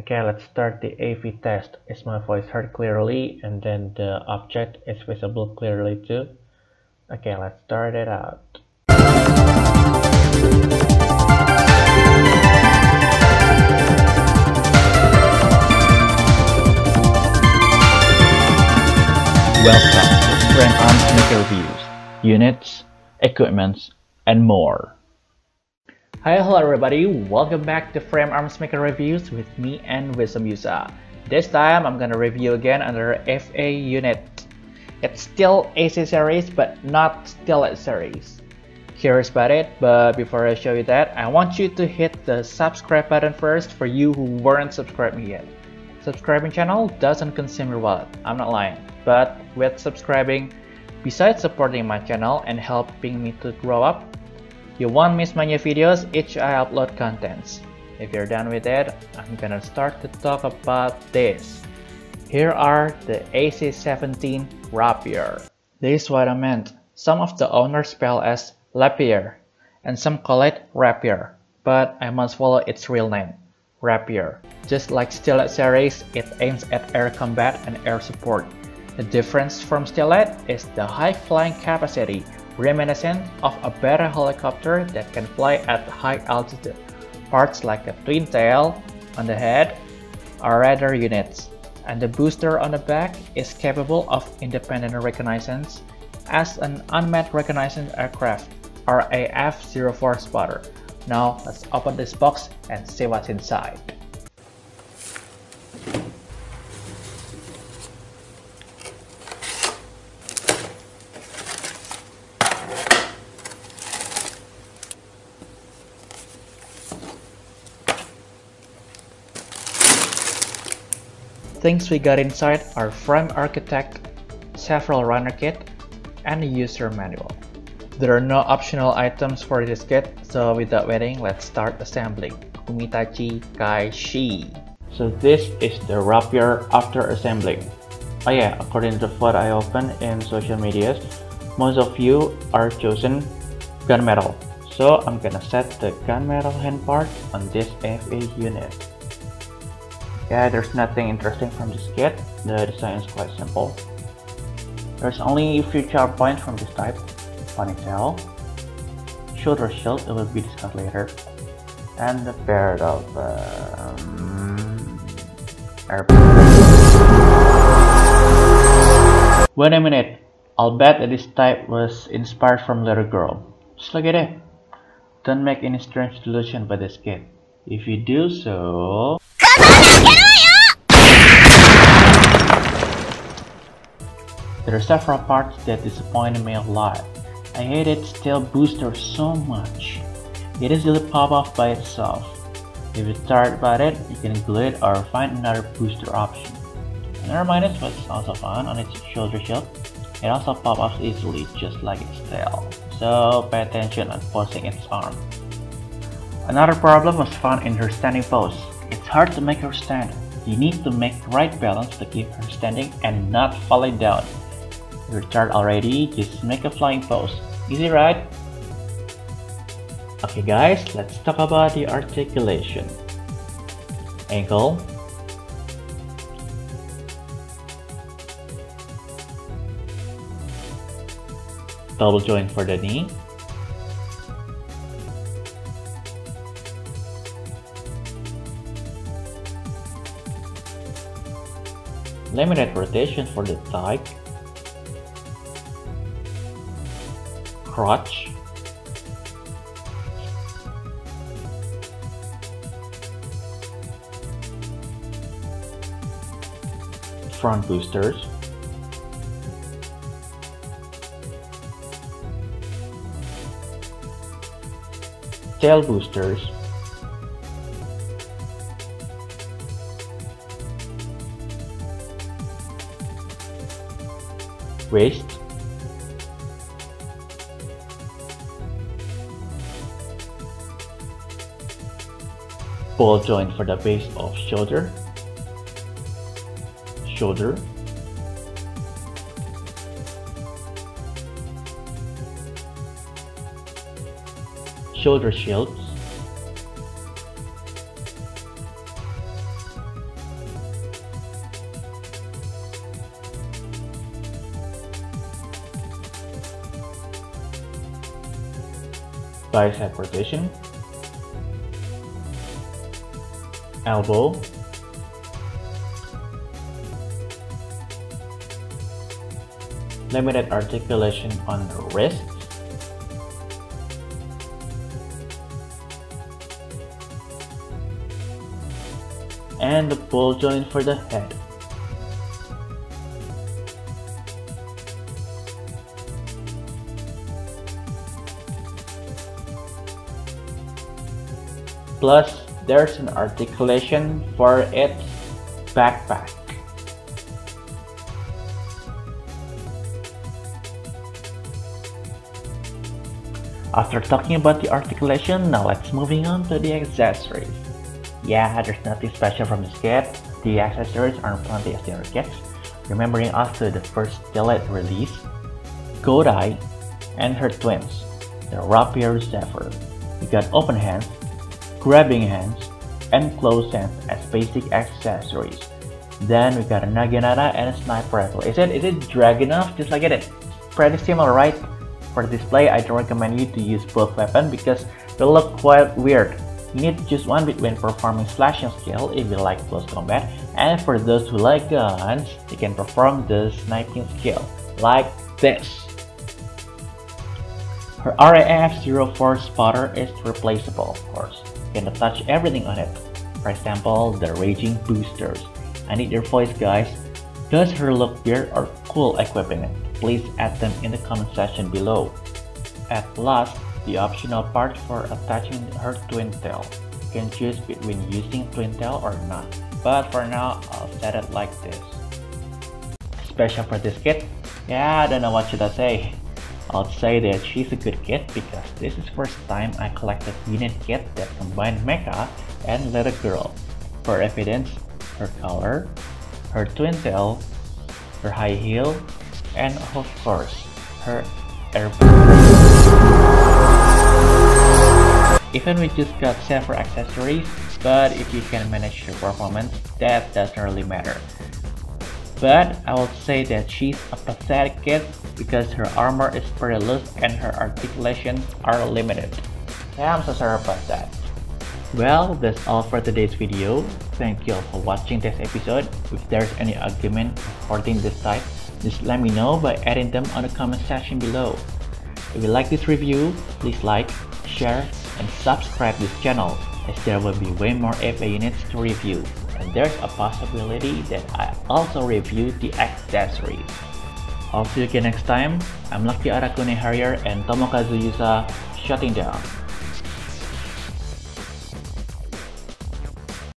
Okay, let's start the AV test. Is my voice heard clearly and then the object is visible clearly too? Okay, let's start it out. Welcome to Frame Arms Reviews, units, equipments, and more. Hi, hello everybody, welcome back to Frame Arms Maker Reviews with me and Wisdom Yusa. This time I'm gonna review again another FA unit. It's still AC series but not Stylet series. Curious about it, but before I show you that, I want you to hit the subscribe button first for you who weren't subscribing yet. Subscribing channel doesn't consume your wallet, I'm not lying. But with subscribing, besides supporting my channel and helping me to grow up, you won't miss my new videos each I upload contents. If you're done with it, I'm gonna start to talk about this. Here are the AC-17 Rapier. This is what I meant. Some of the owners spell as Lapier, and some call it Rapier, but I must follow its real name, Rapier. Just like Stylet series, it aims at air combat and air support. The difference from Stylet is the high flying capacity, reminiscent of a better helicopter that can fly at high altitude. Parts like a twin tail on the head are radar units, and the booster on the back is capable of independent reconnaissance as an unmanned reconnaissance aircraft or AF-04 spotter. Now let's open this box and see what's inside. Things we got inside are frame architect, several runner kit, and a user manual. There are no optional items for this kit, so without waiting, let's start assembling. Kumitate Kaishi. So this is the rapier after assembling. Oh yeah, according to what I opened in social medias, most of you are chosen gunmetal. So I'm gonna set the gunmetal hand part on this FA unit. Yeah, there's nothing interesting from this kit. The design is quite simple. There's only a few sharp points from this type. Ponytail, shoulder shield, it will be discussed later, and a pair of um, Wait a minute, I'll bet that this type was inspired from Little Girl. Just look at it. Don't make any strange delusion by this kit. If you do so... There are several parts that disappointed me a lot. I hated steel booster so much. It easily pop off by itself. If you thought about it, you can glue it or find another booster option. Another minus was also found on its shoulder shield. It also pop off easily just like its tail, so pay attention on posing its arm. Another problem was found in her standing pose. It's hard to make her stand. You need to make the right balance to keep her standing and not falling down. You're tired already, just make a flying pose. Easy right? Okay guys, let's talk about the articulation. Ankle. Double joint for the knee. Limited rotation for the thigh crotch. Front boosters. Tail boosters waist ball joint for the base of shoulder, shoulder, shoulder shields, bicep rotation, elbow, limited articulation on the wrist, and the ball joint for the head. Plus, there's an articulation for its backpack. After talking about the articulation, now let's moving on to the accessories. Yeah, there's nothing special from this kit. The accessories aren't plenty as the other kits. Remembering also the first Stylet release, Godai, and her twins, the Rapier Zephyr. We got open hands, grabbing hands, and closed hands as basic accessories. Then we got a Naginata and a sniper rifle. Is it is it drag enough? Just like it. Pretty similar, right? For display, I don't recommend you to use both weapons because they look quite weird. You need to choose one between performing slashing skill if you like close combat, and for those who like guns, you can perform the sniping skill, like this. Her RAF-04 spotter is replaceable, of course You can attach everything on it. For example, the raging boosters. I need your voice guys. Does her look weird or cool equipping it? Please add them in the comment section below. At last, the optional part for attaching her twin tail. You can choose between using twin tail or not. But for now, I'll set it like this. Special for this kit? Yeah, I don't know what should I say. I'll say that she's a good kit because this is first time I collected unit kit that combined mecha and little girl. For evidence, her color, her twin tail, her high heel, and of course, her airplane. Even we just got several accessories, but if you can manage your performance, that doesn't really matter. But I would say that she's a pathetic kid because her armor is pretty loose and her articulations are limited. I'm so sorry about that. Well, that's all for today's video. Thank you all for watching this episode. If there's any argument supporting this site, just let me know by adding them on the comment section below. If you like this review, please like, share, and subscribe this channel as there will be way more FA units to review there's a possibility that I also review the accessories. I'll see you again next time. I'm Luky Arakune Harrier and Tomokazu Yusa shutting down.